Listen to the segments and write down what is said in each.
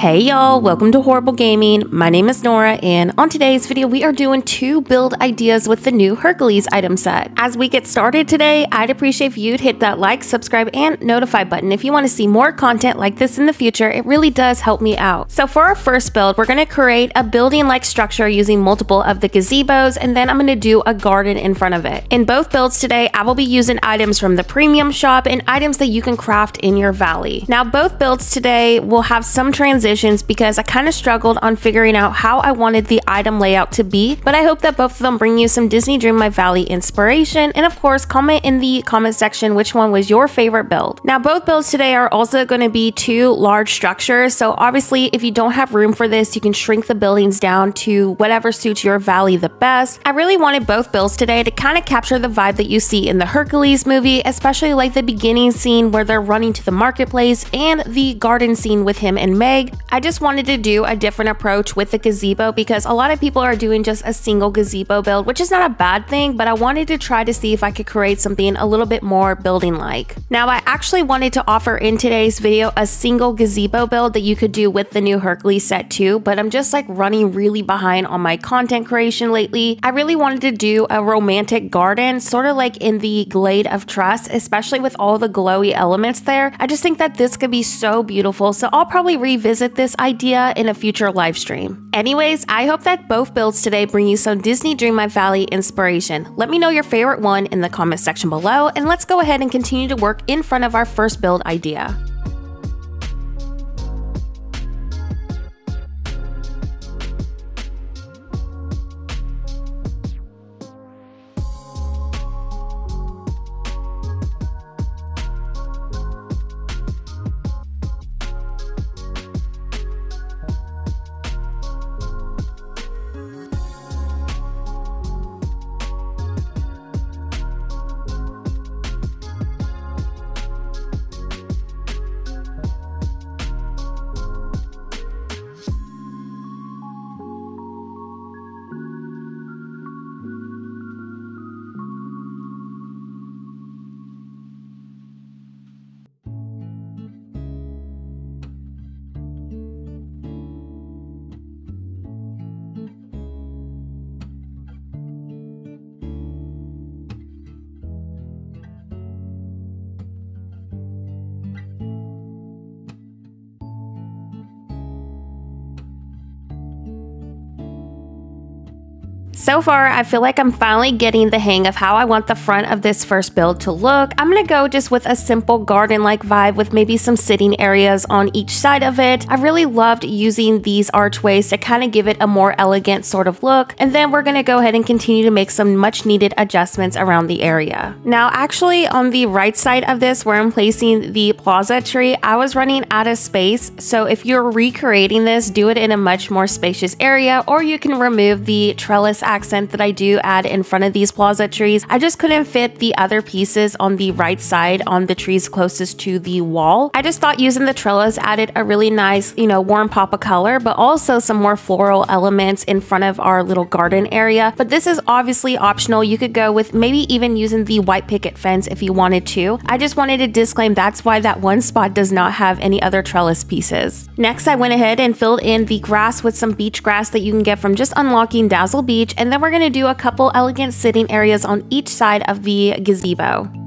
Hey y'all, welcome to Horrible Gaming. My name is Nora, and on today's video, we are doing two build ideas with the new Hercules item set. As we get started today, I'd appreciate if you'd hit that like, subscribe, and notify button if you want to see more content like this in the future. It really does help me out. So for our first build, we're going to create a building-like structure using multiple of the gazebos, and then I'm going to do a garden in front of it. In both builds today, I will be using items from the premium shop and items that you can craft in your valley. Now, both builds today will have some transition transitions because I kind of struggled on figuring out how I wanted the item layout to be, but I hope that both of them bring you some Disney Dreamlight Valley inspiration, and of course, comment in the comment section which one was your favorite build. Now, both builds today are also going to be two large structures, so obviously, if you don't have room for this, you can shrink the buildings down to whatever suits your valley the best. I really wanted both builds today to kind of capture the vibe that you see in the Hercules movie, especially like the beginning scene where they're running to the marketplace and the garden scene with him and Meg. I just wanted to do a different approach with the gazebo because a lot of people are doing just a single gazebo build, which is not a bad thing, but I wanted to try to see if I could create something a little bit more building like. Now, I actually wanted to offer in today's video a single gazebo build that you could do with the new Hercules set too, but I'm just like running really behind on my content creation lately. I really wanted to do a romantic garden, sort of like in the Glade of Trust, especially with all the glowy elements there. I just think that this could be so beautiful, so I'll probably revisit this idea in a future live stream. Anyways, I hope that both builds today bring you some Disney Dreamlight Valley inspiration. Let me know your favorite one in the comment section below, and let's go ahead and continue to work in front of our first build idea. So far, I feel like I'm finally getting the hang of how I want the front of this first build to look. I'm gonna go just with a simple garden-like vibe with maybe some sitting areas on each side of it. I really loved using these archways to kind of give it a more elegant sort of look. And then we're gonna go ahead and continue to make some much needed adjustments around the area. Now, actually on the right side of this where I'm placing the plaza tree, I was running out of space. So if you're recreating this, do it in a much more spacious area or you can remove the trellis accent that I do add in front of these plaza trees. I just couldn't fit the other pieces on the right side on the trees closest to the wall. I just thought using the trellis added a really nice, you know, warm pop of color, but also some more floral elements in front of our little garden area. But this is obviously optional. You could go with maybe even using the white picket fence if you wanted to. I just wanted to disclaim that's why that one spot does not have any other trellis pieces. Next, I went ahead and filled in the grass with some beach grass that you can get from just unlocking Dazzle Beach and then we're going to do a couple elegant sitting areas on each side of the gazebo.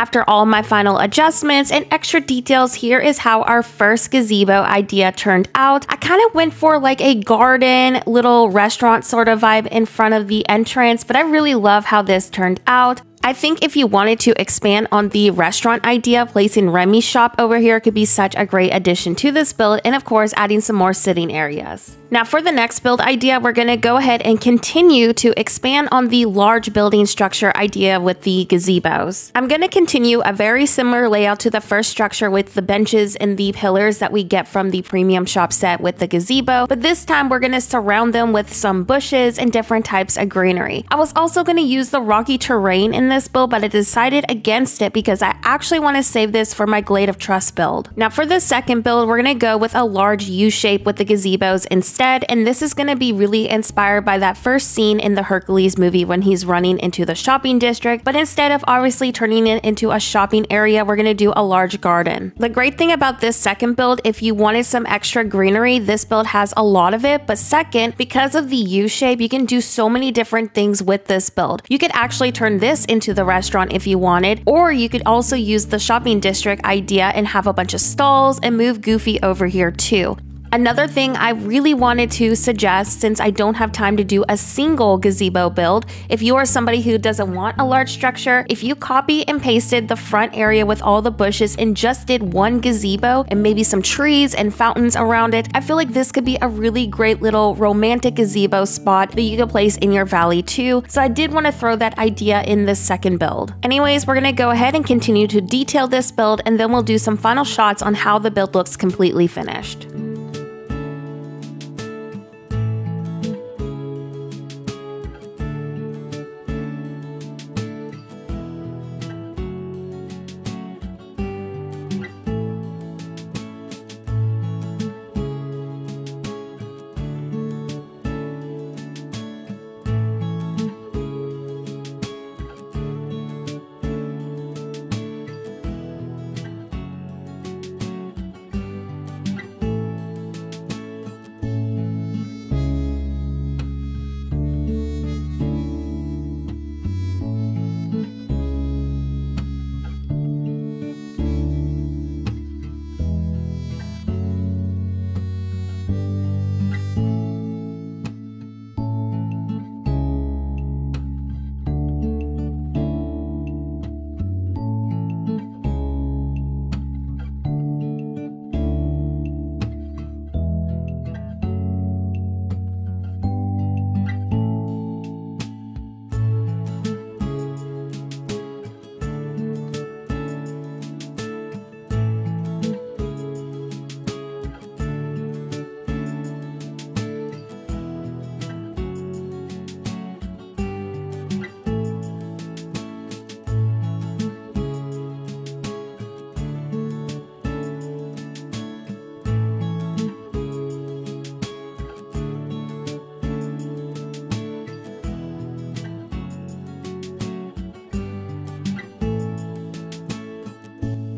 After all my final adjustments and extra details, here is how our first gazebo idea turned out. I kind of went for like a garden, little restaurant sort of vibe in front of the entrance, but I really love how this turned out. I think if you wanted to expand on the restaurant idea, placing Remy's shop over here could be such a great addition to this build, and of course, adding some more sitting areas. Now for the next build idea, we're going to go ahead and continue to expand on the large building structure idea with the gazebos. I'm going to continue a very similar layout to the first structure with the benches and the pillars that we get from the premium shop set with the gazebo, but this time we're going to surround them with some bushes and different types of greenery. I was also going to use the rocky terrain in this build, but I decided against it because I actually want to save this for my Glade of Trust build. Now for the second build, we're going to go with a large U shape with the gazebos instead, and this is going to be really inspired by that first scene in the Hercules movie when he's running into the shopping district, but instead of obviously turning it into a shopping area, we're going to do a large garden. The great thing about this second build, if you wanted some extra greenery, this build has a lot of it, but second, because of the U shape, you can do so many different things with this build. You could actually turn this into the restaurant if you wanted, or you could also use the shopping district idea and have a bunch of stalls and move Goofy over here too. Another thing I really wanted to suggest since I don't have time to do a single gazebo build, if you are somebody who doesn't want a large structure, if you copy and pasted the front area with all the bushes and just did one gazebo and maybe some trees and fountains around it, I feel like this could be a really great little romantic gazebo spot that you could place in your valley too. So I did want to throw that idea in this second build. Anyways, we're going to go ahead and continue to detail this build and then we'll do some final shots on how the build looks completely finished.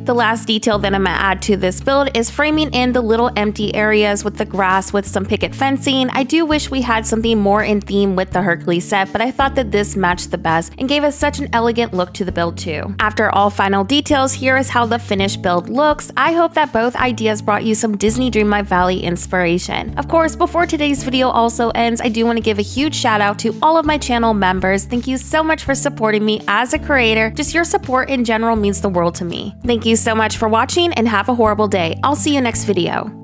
The last detail that I'm gonna add to this build is framing in the little empty areas with the grass with some picket fencing. I do wish we had something more in theme with the Hercules set, but I thought that this matched the best and gave us such an elegant look to the build too. After all final details, here is how the finished build looks. I hope that both ideas brought you some Disney Dreamlight Valley inspiration. Of course, before today's video also ends, I do want to give a huge shout out to all of my channel members. Thank you so much for supporting me as a creator. Just your support in general means the world to me. Thank you you so much for watching and have a horrible day. I'll see you next video.